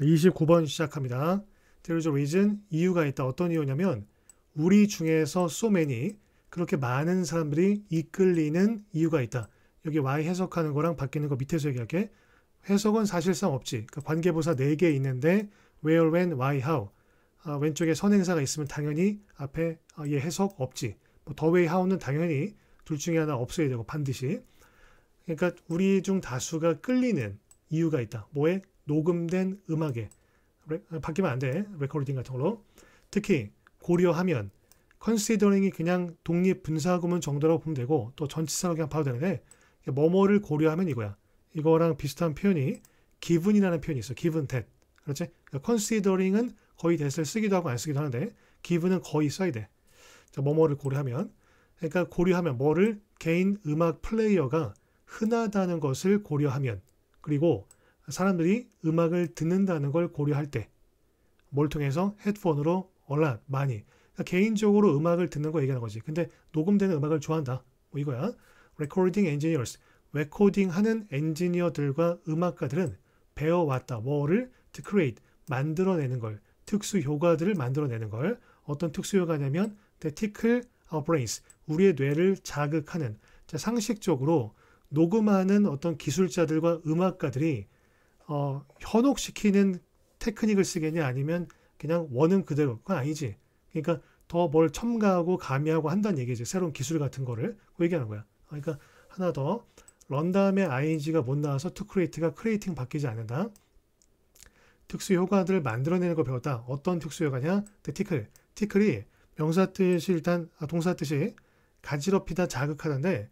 29번 시작합니다. There is a reason 이유가 있다. 어떤 이유냐면 우리 중에서 so many 그렇게 많은 사람들이 이끌리는 이유가 있다. 여기 why 해석하는 거랑 바뀌는 거 밑에서 얘기할게. 해석은 사실상 없지. 그러니까 관계부사 4개 있는데 where, when, why, how. 아, 왼쪽에 선행사가 있으면 당연히 앞에 아, 얘 해석 없지. 뭐 the way, how는 당연히 둘 중에 하나 없어야 되고 반드시. 그러니까 우리 중 다수가 끌리는 이유가 있다. 뭐에? 녹음된 음악에. 레, 아, 바뀌면 안 돼. recording 같은 걸로. 특히 고려하면 considering이 그냥 독립 분사구문 정도라고 보면 되고 또 전치사로 그냥 봐도 되는데 뭐뭐를 고려하면 이거야. 이거랑 비슷한 표현이 given이라는 표현이 있어. given that. 그렇지? 그러니까 considering은 거의 that을 쓰기도 하고 안 쓰기도 하는데 given은 거의 써야 돼. 자, 뭐뭐를 고려하면 그러니까 고려하면 뭐를 개인 음악 플레이어가 흔하다는 것을 고려하면 그리고 사람들이 음악을 듣는다는 걸 고려할 때 뭘 통해서 헤드폰으로 a lot 많이 그러니까 개인적으로 음악을 듣는 거 얘기하는 거지. 근데 녹음되는 음악을 좋아한다. 뭐 이거야. Recording engineers. 레코딩 하는 엔지니어들과 음악가들은 배워왔다. 뭐를 to create 만들어내는 걸 특수 효과들을 만들어내는 걸 어떤 특수 효과냐면 the tickle our brains 우리의 뇌를 자극하는 자, 상식적으로 녹음하는 어떤 기술자들과 음악가들이 어, 현혹시키는 테크닉을 쓰겠냐? 아니면 그냥 원은 그대로? 그건 아니지. 그러니까 더 뭘 첨가하고 가미하고 한다는 얘기지. 새로운 기술 같은 거를 그 얘기하는 거야. 그러니까 하나 더. 런 다음에 ing가 못 나와서 to create가 creating 바뀌지 않는다. 특수 효과들을 만들어내는 걸 배웠다. 어떤 특수 효과냐? The tickle. tickle이 명사 뜻이 일단 아, 동사 뜻이 간지럽히다 자극하는데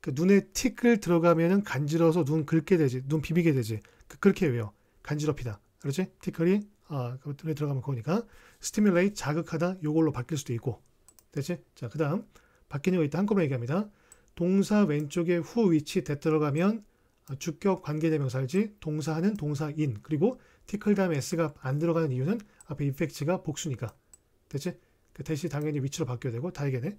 그 눈에 티끌 들어가면은 간지러서 눈 긁게 되지. 눈 비비게 되지 그, 그렇게 외워 간지럽히다 그렇지 tickle이 아, 그 눈에 들어가면 그거니까 stimulate 자극하다 요걸로 바뀔 수도 있고 됐지? 자, 그 다음 바뀌는 거 있다 한꺼번에 얘기합니다. 동사 왼쪽에 who which that 들어가면 아, 주격 관계대명사일지 동사하는 동사인 그리고 티클 다음에 s가 안 들어가는 이유는 앞에 이펙트가 복수니까 됐지? 그 대시 당연히 위치로 바뀌어야 되고 다 얘기네.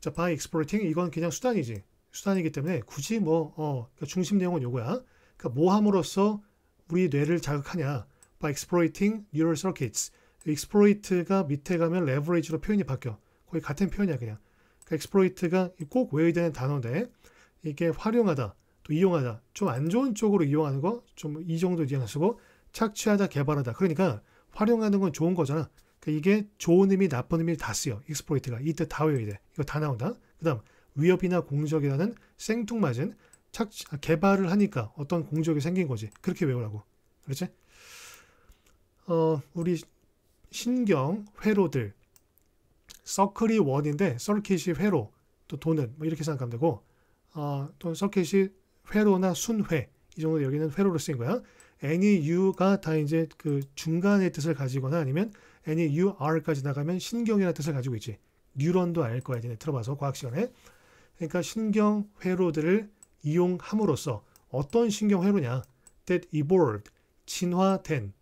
자, by exploiting 이건 그냥 수단이지. 수단이기 때문에 굳이 뭐 어, 그러니까 중심 내용은 요거야. 그러니까 뭐 함으로써 우리 뇌를 자극하냐? by exploiting neural circuits. exploit가 밑에 가면 leverage로 표현이 바뀌어. 거의 같은 표현이야 그냥. 그러니까 exploit가 꼭 외워야 되는 단어인데 이게 활용하다, 또 이용하다, 좀 안 좋은 쪽으로 이용하는 거 좀 이 정도 쓰고 착취하다, 개발하다. 그러니까 활용하는 건 좋은 거잖아. 그러니까 이게 좋은 의미, 나쁜 의미 다 쓰여. exploit가 이때 다 외워야 돼. 이거 다 나온다. 그 다음 위협이나 공적이라는 생뚱맞은 착취, 개발을 하니까 어떤 공적이 생긴 거지. 그렇게 외우라고. 그렇지? 어, 우리 신경 회로들 서클이 원인데 서킷이 회로 또 돈은 뭐 이렇게 생각하면 되고 어, 또 서킷이 회로나 순회 이 정도 여기는 회로로 쓰인 거야. any u가 다 이제 그 중간의 뜻을 가지거나 아니면 any u r까지 나가면 신경이라는 뜻을 가지고 있지. 뉴런도 알 거야. 니네 들어봐서 과학 시간에. 그러니까 신경 회로들을 이용함으로써 어떤 신경 회로냐? that evolved 진화된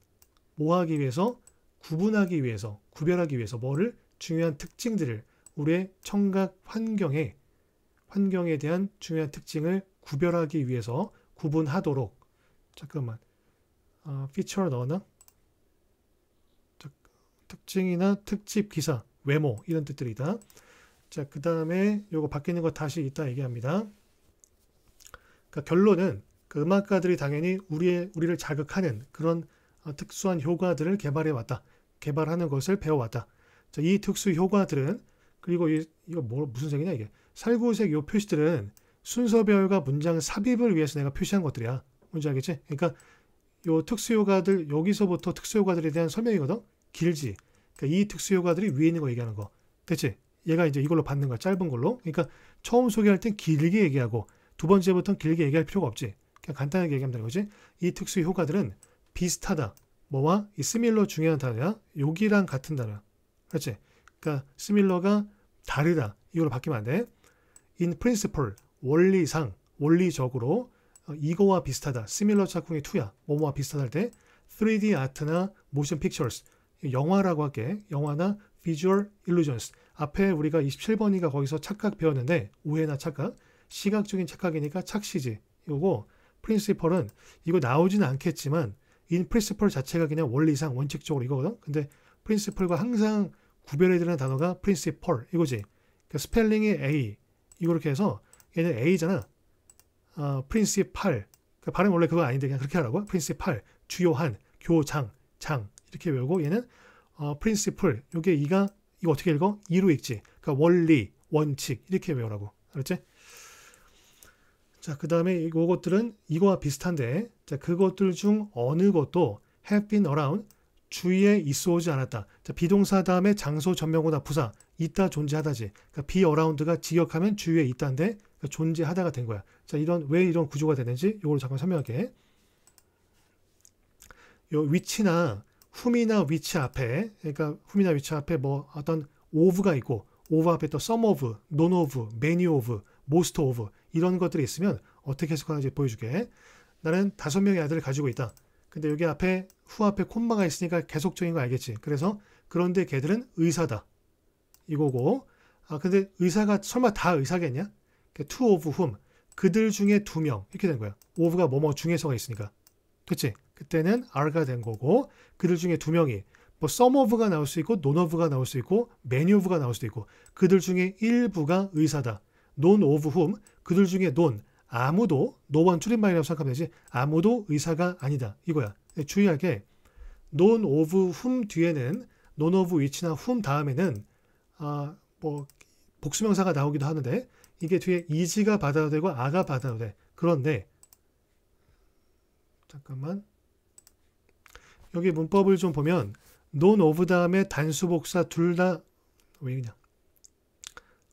뭐 하기 위해서 구분하기 위해서 구별하기 위해서 뭐를? 중요한 특징들을 우리의 청각 환경에 환경에 대한 중요한 특징을 구별하기 위해서 구분하도록. 잠깐만. 어, 피처 넣어나? 특징이나 특집 기사 외모 이런 뜻들이다. 자 그 다음에 요거 바뀌는 거 다시 이따 얘기합니다 그러니까 결론은 그 음악가들이 당연히 우리의 우리를 자극하는 그런 어, 특수한 효과들을 개발해 왔다 개발하는 것을 배워왔다 자, 이 특수 효과들은 그리고 이, 이거 뭐 무슨 색이냐 이게 살구색 요 표시들은 순서별과 문장 삽입을 위해서 내가 표시한 것들이야. 뭔지 알겠지? 그러니까 요 특수 효과들 여기서부터 특수 효과들에 대한 설명이거든. 길지. 그러니까 이 특수 효과들이 위에 있는 거 얘기하는 거. 됐지? 얘가 이제 이걸로 받는 거야. 짧은 걸로. 그러니까 처음 소개할 땐 길게 얘기하고 두 번째부터는 길게 얘기할 필요가 없지. 그냥 간단하게 얘기하면 되는 거지. 이 특수 효과들은 비슷하다. 뭐와 이 스밀러 중요한 단어야. 여기랑 같은 단어야. 그렇지? 그러니까 스밀러가 다르다. 이걸로 바뀌면 안 돼. in principle 원리상 원리적으로 어, 이거와 비슷하다. similar 짝꿍이 2야. 뭐뭐와 비슷하다 할 때 3D 아트나 motion pictures 영화라고 할게. 영화나 visual illusions 앞에 우리가 27번이가 거기서 착각 배웠는데 오해나 착각 시각적인 착각이니까 착시지. 이거고 principle은 이거 나오지는 않겠지만 in principle 자체가 그냥 원리상 원칙적으로 이거거든. 근데 principle과 항상 구별해야 되는 단어가 principal 이거지. 그러니까 스펠링이 A 이거 이렇게 해서 얘는 A잖아. 어, principal 그러니까 발음 원래 그거 아닌데 그냥 그렇게 하라고. principal 주요한 교장 장 이렇게 외우고 얘는 어, principle 요게 e가 이거 어떻게 읽어? 이로 읽지. 그러니까 원리 원칙 이렇게 외우라고. 알았지? 자, 그 다음에 이것들은 이거와 비슷한데, 자, 그것들 중 어느 것도 have been around, 주위에 있어 오지 않았다. 자, 비동사 다음에 장소, 전명구나 부사, 있다, 존재하다지. 그러니까 be around가 지역하면 주위에 있다인데, 그러니까 존재하다가 된 거야. 자, 이런, 왜 이런 구조가 되는지 이걸 잠깐 설명할게. 요 위치나 훔이나 위치 앞에, 그러니까 훔이나 위치 앞에 뭐 어떤 of가 있고, of 앞에 또 some of, none of, many of, most of 이런 것들이 있으면 어떻게 해석하는지 보여줄게. 나는 다섯 명의 아들을 가지고 있다. 근데 여기 앞에 후 앞에 콤마가 있으니까 계속적인 거 알겠지. 그래서 그런데 걔들은 의사다. 이거고. 아 근데 의사가 설마 다 의사겠냐? two of whom 그들 중에 두 명 이렇게 된 거야. of가 뭐뭐 중에서가 있으니까. 그치? 그때는 are가 된 거고 그들 중에 두 명이 뭐 some of가 나올 수 있고 none of가 나올 수 있고 many of가 나올 수도 있고 그들 중에 일부가 의사다. none of whom 그들 중에 none 아무도 노원 줄임말이라고 생각하면 되지 아무도 의사가 아니다. 이거야. 주의하게 none of whom 뒤에는 none of which나 whom 다음에는 아 뭐 복수명사가 나오기도 하는데 이게 뒤에 is가 받아도 되고 아가 받아도 돼. 그런데 잠깐만. 여기 문법을 좀 보면 none of 다음에 단수 복수 둘 다 왜 그냥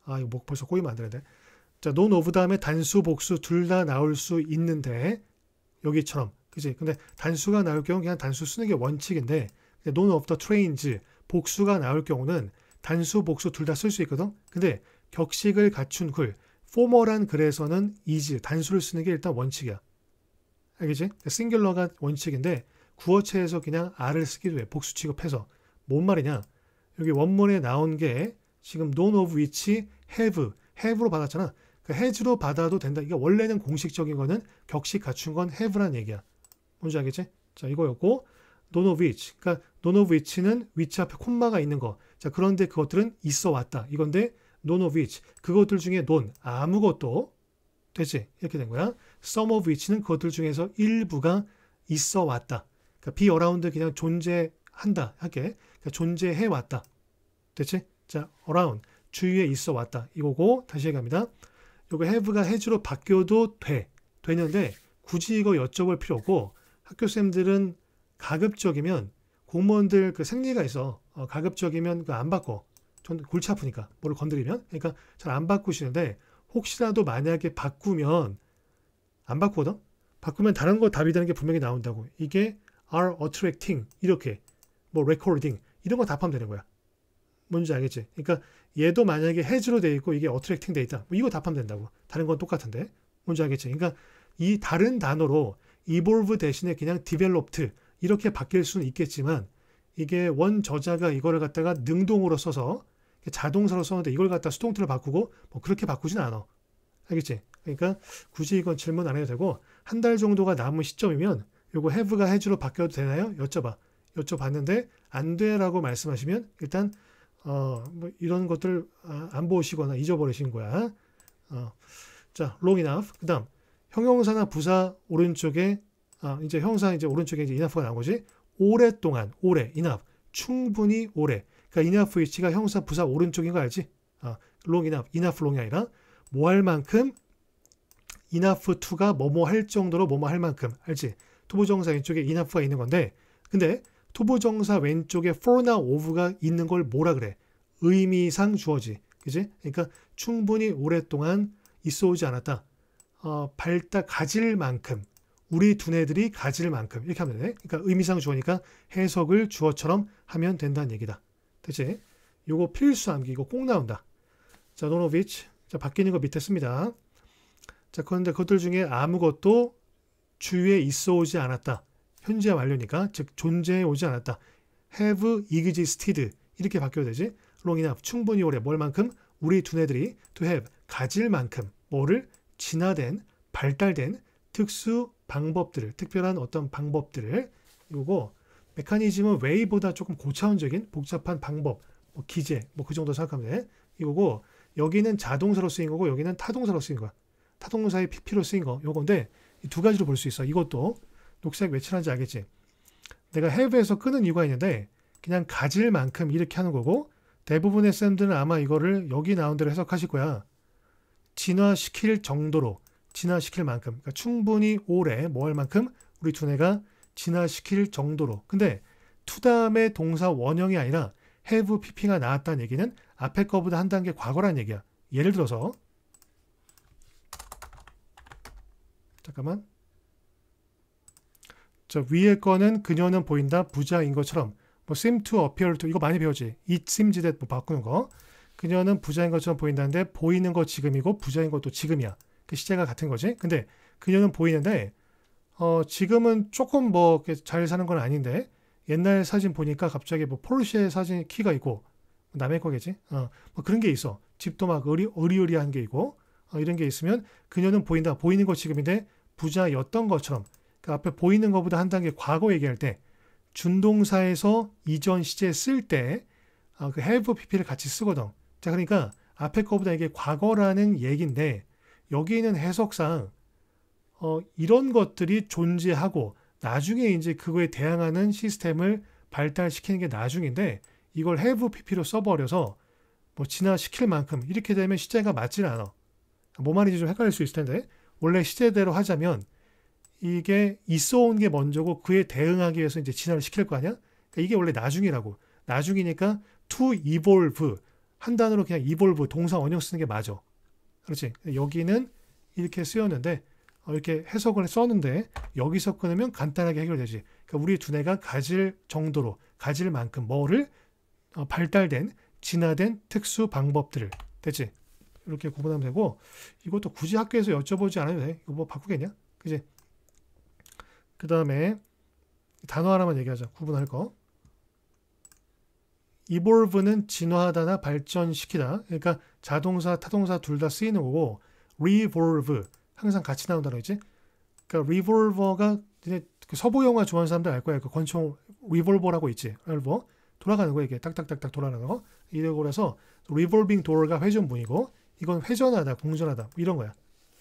아 이거 뭐 벌써 꼬이면 안 되는데 자, none of 다음에 단수, 복수 둘 다 나올 수 있는데 여기처럼 그지? 근데 단수가 나올 경우 그냥 단수 쓰는 게 원칙인데 none of the trains 복수가 나올 경우는 단수, 복수 둘 다 쓸 수 있거든. 근데 격식을 갖춘 글 formal한 글에서는 is 단수를 쓰는 게 일단 원칙이야. 알겠지? singular가 원칙인데 구어체에서 그냥 are을 쓰기도 해. 복수 취급해서. 뭔 말이냐? 여기 원문에 나온 게 지금 none of which have, have로 받았잖아. 그 has로 받아도 된다. 이게 원래는 공식적인 거는 격식 갖춘 건 have란 얘기야. 뭔지 알겠지? 자, 이거였고 none of which. 그러니까 none of which는 which 앞에 콤마가 있는 거. 자, 그런데 그것들은 있어 왔다. 이건데 none of which. 그것들 중에 none 아무것도 되지? 이렇게 된 거야. some of which는 그것들 중에서 일부가 있어 왔다. 그러니까 be around 그냥 존재한다. 할게. 그러니까 존재해 왔다. 됐지? 자, around 주위에 있어 왔다. 이거고 다시 얘기합니다. 요거 have가 has로 바뀌어도 돼. 되는데 굳이 이거 여쭤볼 필요 없고 학교쌤들은 가급적이면 공무원들 그 생리가 있어. 어, 가급적이면 그안 바꿔. 전 골치 아프니까 뭐를 건드리면 그러니까 잘 안 바꾸시는데 혹시라도 만약에 바꾸면 안 바꾸거든. 바꾸면 다른 거 답이 되는 게 분명히 나온다고. 이게 are attracting 이렇게 뭐 recording 이런 거 답하면 되는 거야. 뭔지 알겠지? 그러니까 얘도 만약에 해즈로 돼 있고 이게 어트랙팅 돼 있다. 뭐 이거 답하면 된다고. 다른 건 똑같은데. 뭔지 알겠지? 그러니까 이 다른 단어로 evolve 대신에 그냥 developed 이렇게 바뀔 수는 있겠지만 이게 원 저자가 이거를 갖다가 능동으로 써서 자동사로 썼는데 이걸 갖다 수동태로 바꾸고 뭐 그렇게 바꾸진 않아. 알겠지? 그러니까 굳이 이건 질문 안 해도 되고 한 달 정도가 남은 시점이면 요거 have가 have로 바뀌어도 되나요? 여쭤봐. 여쭤봤는데 안 돼라고 말씀하시면 일단 어, 뭐 이런 것들 아, 안 보시거나 잊어버리신 거야. 어, 자, long enough. 그 다음 형용사나 부사 오른쪽에 아, 이제 형사 이제 오른쪽에 이제 enough가 나온 거지. 오랫동안 오래 enough 충분히 오래. 그러니까 enough 위치가 형사 부사 오른쪽인 거 알지? 아, long enough enough long이 아니라 뭐 할 만큼 enough to가 뭐뭐 할 정도로 뭐뭐 할 만큼 알지? 투부정사 왼쪽에 enough가 있는 건데 근데 투부정사 왼쪽에 for나 of가 있는 걸 뭐라 그래? 의미상 주어지. 그지? 그러니까 충분히 오랫동안 있어 오지 않았다. 어, 발달 가질 만큼 우리 두뇌들이 가질 만큼 이렇게 하면 돼. 그러니까 의미상 주어니까 해석을 주어처럼 하면 된다는 얘기다. 됐지? 요거 필수 암기 이거 꼭 나온다. 자, 노노비치. 자, 바뀌는 거 밑에 씁니다. 자, 그런데 그것들 중에 아무것도 주위에 있어 오지 않았다. 현재 완료니까 즉 존재해 오지 않았다. have existed 이렇게 바뀌어야 되지. long enough 충분히 오래 뭘 만큼 우리 두뇌들이 to have 가질 만큼 뭐를 진화된 발달된 특수 방법들을 특별한 어떤 방법들을 이거고 메커니즘은 웨이보다 조금 고차원적인 복잡한 방법, 뭐 기재, 뭐 그 정도 생각하면 돼. 이거고 여기는 자동사로 쓰인 거고 여기는 타동사로 쓰인 거야. 타동사의 PP로 쓰인 거 요건데 두 가지로 볼 수 있어. 이것도 녹색 왜 칠한지 알겠지? 내가 have에서 끊는 이유가 있는데 그냥 가질 만큼 이렇게 하는 거고 대부분의 쌤들은 아마 이거를 여기 나온 대로 해석하실 거야. 진화시킬 정도로 진화시킬 만큼 그러니까 충분히 오래 뭐 할 만큼 우리 두뇌가 진화시킬 정도로 근데 to 다음에 동사 원형이 아니라 have pp가 나왔다는 얘기는 앞에 거보다 한 단계 과거란 얘기야. 예를 들어서 잠깐만 저 위에 거는 그녀는 보인다 부자인 것처럼. 뭐 seem to appear to 이거 많이 배웠지? it seems that 뭐 바꾸는 거. 그녀는 부자인 것처럼 보인다는데 보이는 거 지금이고 부자인 것도 지금이야. 그 시제가 같은 거지? 근데 그녀는 보이는데 어 지금은 조금 뭐 잘 사는 건 아닌데 옛날 사진 보니까 갑자기 뭐 포르쉐 사진 키가 있고 남의 거겠지? 어뭐 그런 게 있어. 집도 막 의리, 의리의리한 게 있고 어, 이런 게 있으면 그녀는 보인다 보이는 거 지금인데 부자였던 것처럼 그 앞에 보이는 것보다 한 단계 과거 얘기할 때 준동사에서 이전 시제 쓸때 어, 그 have pp를 같이 쓰거든. 자 그러니까 앞에 거보다 이게 과거라는 얘기인데 여기 있는 해석상 어, 이런 것들이 존재하고 나중에 이제 그거에 대항하는 시스템을 발달시키는 게 나중인데 이걸 have pp로 써버려서 뭐 진화시킬 만큼 이렇게 되면 시제가 맞질 않아. 뭐 말인지 좀 헷갈릴 수 있을 텐데 원래 시제대로 하자면 이게 있어 온 게 먼저고 그에 대응하기 위해서 이제 진화를 시킬 거 아니야? 그러니까 이게 원래 나중이라고. 나중이니까 to evolve 한 단어로 그냥 evolve 동사 원형 쓰는 게 맞아. 그렇지. 여기는 이렇게 쓰였는데 어, 이렇게 해석을 썼는데 여기서 끊으면 간단하게 해결되지. 그러니까 우리 두뇌가 가질 정도로 가질 만큼 뭐를 어, 발달된 진화된 특수 방법들을 됐지. 이렇게 구분하면 되고 이것도 굳이 학교에서 여쭤보지 않아도 돼. 이거 뭐 바꾸겠냐? 그지? 그 다음에 단어 하나만 얘기하자. 구분할 거. evolve는 진화하다나 발전시키다. 그러니까 자동사, 타동사 둘 다 쓰이는 거고 revolve 항상 같이 나온 단어이지. 그러니까 revolver가 그 서부 영화 좋아하는 사람들 알 거야. 그 권총 revolver라고 있지. revolver 돌아가는 거 이게 딱딱딱딱 돌아가는 거. 이래고 서 revolving door가 회전문이고 이건 회전하다, 공전하다 뭐 이런 거야.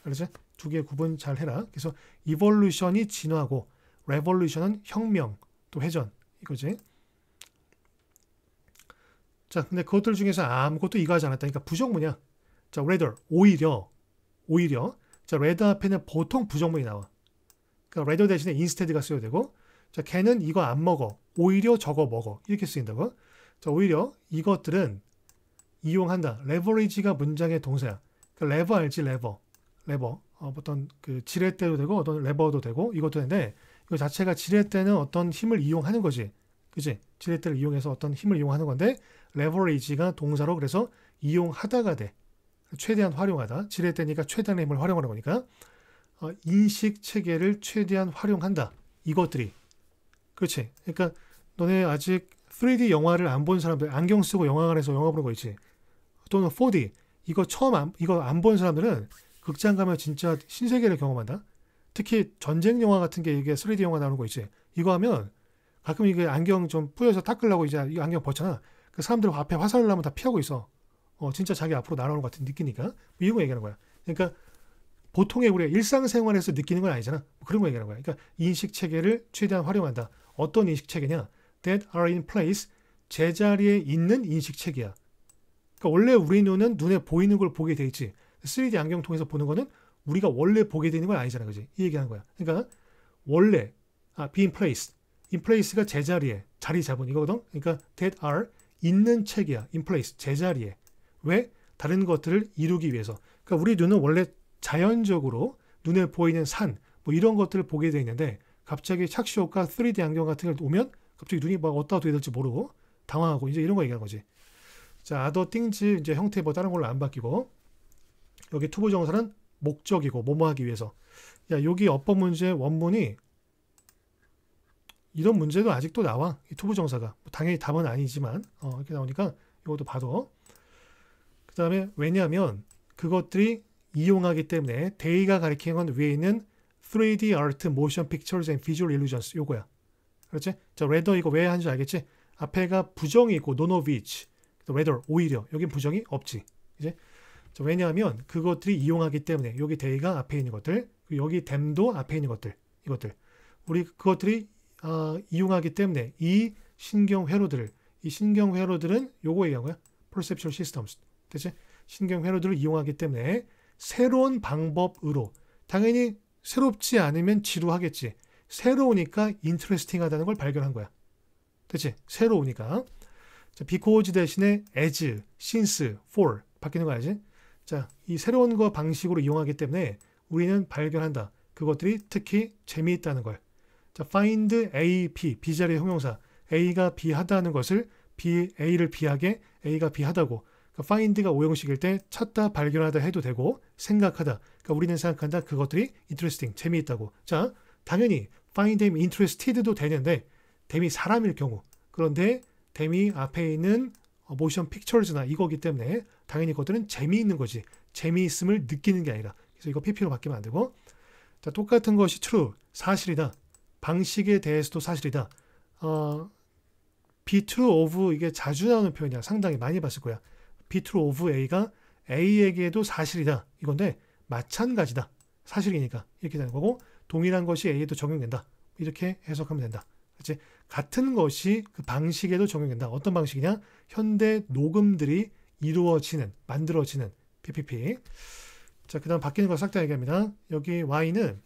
알았지? 두 개 구분 잘 해라. 그래서 evolution이 진화고 revolution은 혁명, 또 회전 이거지. 자, 근데 그것들 중에서 아무것도 이거 하지 않았다. 그러니까 부정문이야. 자, rather 오히려 오히려 자, rather 앞에는 보통 부정문이 나와. 그러니까 rather 대신에 instead가 쓰여야 되고 자, 걔는 이거 안 먹어. 오히려 저거 먹어. 이렇게 쓰인다고. 자, 오히려 이것들은 이용한다. leverage가 문장의 동사야. 그러니까 lever 알지? lever. 레버 어, 어떤 그 지렛대도 되고 어떤 레버도 되고 이것도 되는데 이거 자체가 지렛대는 어떤 힘을 이용하는 거지. 그지? 지렛대를 이용해서 어떤 힘을 이용하는 건데 레버리지가 동사로 그래서 이용하다가 돼. 최대한 활용하다. 지렛대니까 최대한의 힘을 활용하는 거니까. 어, 인식 체계를 최대한 활용한다. 이것들이. 그렇지? 그러니까 너네 아직 3D 영화를 안 본 사람들 안경 쓰고 영화관에서 영화 보는 거 있지? 또는 4D 이거 처음 안, 이거 안 본 사람들은 극장 가면 진짜 신세계를 경험한다. 특히 전쟁 영화 같은 게 이게 3D 영화 나오는 거 있지. 이거 하면 가끔 이게 안경 좀 뿌여서 닦으려고 이제 이 안경 벗잖아. 그 사람들 앞에 화살을 나면 다 피하고 있어. 어, 진짜 자기 앞으로 날아오는 것 같은 느끼니까. 뭐 이런 거 얘기하는 거야. 그러니까 보통의 우리가 일상생활에서 느끼는 건 아니잖아. 뭐 그런 거 얘기하는 거야. 그러니까 인식 체계를 최대한 활용한다. 어떤 인식 체계냐? That are in place. 제자리에 있는 인식 체계야. 그러니까 원래 우리 눈은 눈에 보이는 걸 보게 돼 있지. 3D 안경 통해서 보는 거는 우리가 원래 보게 되는 건 아니잖아. 그지? 이 얘기하는 거야. 그러니까 원래 아, be in place. in place가 제자리에 자리 잡은 이거거든. 그러니까 that are 있는 책이야. in place 제자리에. 왜? 다른 것들을 이루기 위해서. 그러니까 우리 눈은 원래 자연적으로 눈에 보이는 산, 뭐 이런 것들을 보게 돼 있는데 갑자기 착시효과 3D 안경 같은 걸 오면 갑자기 눈이 막 어디다 둬야 될지 모르고 당황하고 이제 이런 거 얘기하는 거지. 자, other things 이제 형태 뭐 다른 걸로 안 바뀌고 여기 투부 정사는 목적이고 뭐뭐 하기 위해서 야 여기 어법 문제 원문이 이런 문제도 아직도 나와 이 투부 정사가 뭐 당연히 답은 아니지만 어, 이렇게 나오니까 이것도 봐도 그 다음에 왜냐하면 그것들이 이용하기 때문에 they가 가리키는 건 위에 있는 3D Art, Motion Pictures and Visual Illusions 요거야 그렇지? 자, rather 이거 왜 하는지 알겠지? 앞에가 부정이 있고 none of which. rather 오히려 여긴 부정이 없지. 이제 자, 왜냐하면 그것들이 이용하기 때문에 여기 데이가 앞에 있는 것들, 그리고 여기 댐도 앞에 있는 것들, 이것들 우리 그것들이 어, 이용하기 때문에 이 신경 회로들을 이 신경 회로들은 요거 얘기한 거야. perceptual systems. 대체 신경 회로들을 이용하기 때문에 새로운 방법으로 당연히 새롭지 않으면 지루하겠지. 새로우니까 인트레스팅하다는 걸 발견한 거야. 그치? 새로우니까. 자, because 대신에 as, since, for 바뀌는 거 알지? 자, 이 새로운 거 방식으로 이용하기 때문에 우리는 발견한다. 그것들이 특히 재미있다는 걸. 자, find A, B, B 자리의 형용사. A가 B 하다는 것을 B, A를 B하게 A가 B 하다고. 그러니까 find가 오형식일 때 찾다, 발견하다 해도 되고 생각하다. 그러니까 우리는 생각한다. 그것들이 interesting, 재미있다고. 자, 당연히 find them interested도 되는데 댐이 사람일 경우. 그런데 댐이 앞에 있는 모션 픽처즈나 이거기 때문에 당연히 그것들은 재미있는 거지. 재미있음을 느끼는 게 아니라. 그래서 이거 PP로 바뀌면 안 되고. 자, 똑같은 것이 true, 사실이다. 방식에 대해서도 사실이다. 어, be true of 이게 자주 나오는 표현이야. 상당히 많이 봤을 거야. be true of A가 A에게도 사실이다. 이건데 마찬가지다. 사실이니까 이렇게 되는 거고 동일한 것이 A에도 적용된다. 이렇게 해석하면 된다. 그렇지? 같은 것이 그 방식에도 적용된다. 어떤 방식이냐? 현대 녹음들이 이루어지는, 만들어지는 PPP. 자, 그 다음 바뀌는 거싹다 얘기합니다. 여기 Y는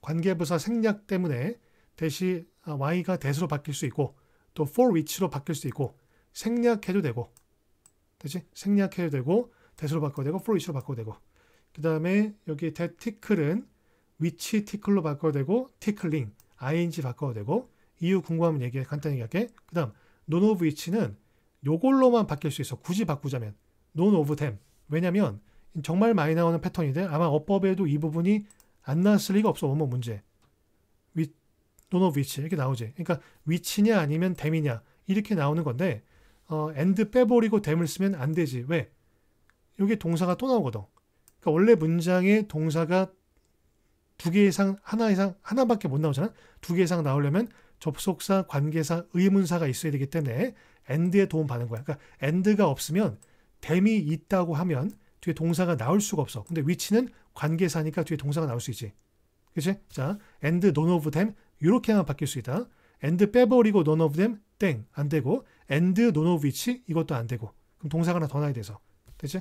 관계부사 생략 때문에 대시 아, Y가 대수로 바뀔 수 있고 또 for which로 바뀔 수 있고 생략해도 되고 되지? 생략해도 되고 대수로 바꿔도 되고 for which로 바꿔도 되고 그 다음에 여기 that tickle은 which tickle로 바꿔도 되고 tickling ing 바꿔도 되고 이유 궁금하면 얘기해 간단히 얘기할게. 그 다음 none of which는 요걸로만 바뀔 수 있어. 굳이 바꾸자면. none of them 왜냐면 정말 많이 나오는 패턴인데 아마 어법에도 이 부분이 안 나왔을 리가 없어. 원문 문제. 위, none of which 이렇게 나오지. 그러니까 which냐 아니면 them이냐. 이렇게 나오는 건데 어, and 빼버리고 them을 쓰면 안 되지. 왜? 여기 동사가 또 나오거든. 그러니까 원래 문장에 동사가 두 개 이상 하나 이상 하나밖에 못 나오잖아 두 개 이상 나오려면 접속사 관계사 의문사가 있어야 되기 때문에 and에 도움 받는 거야 그러니까 and가 없으면 them이 있다고 하면 뒤에 동사가 나올 수가 없어 근데 which는 관계사니까 뒤에 동사가 나올 수 있지. 그치? 자, and none of them 이렇게만 바뀔 수 있다. and 빼버리고 none of them 땡 안 되고 and none of which 이것도 안 되고 그럼 동사가 하나 더 나야 돼서 됐지?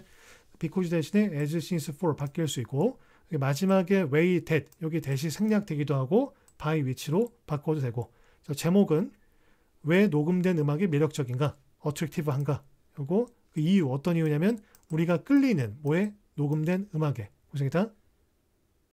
because 대신에 as, since, for 바뀔 수 있고 마지막에 way, that 여기 대시 생략되기도 하고 by which로 바꿔도 되고 자, 제목은 왜 녹음된 음악이 매력적인가? attractive한가? 그리고 그 이유 어떤 이유냐면 우리가 끌리는 뭐에 녹음된 음악에 고생했다.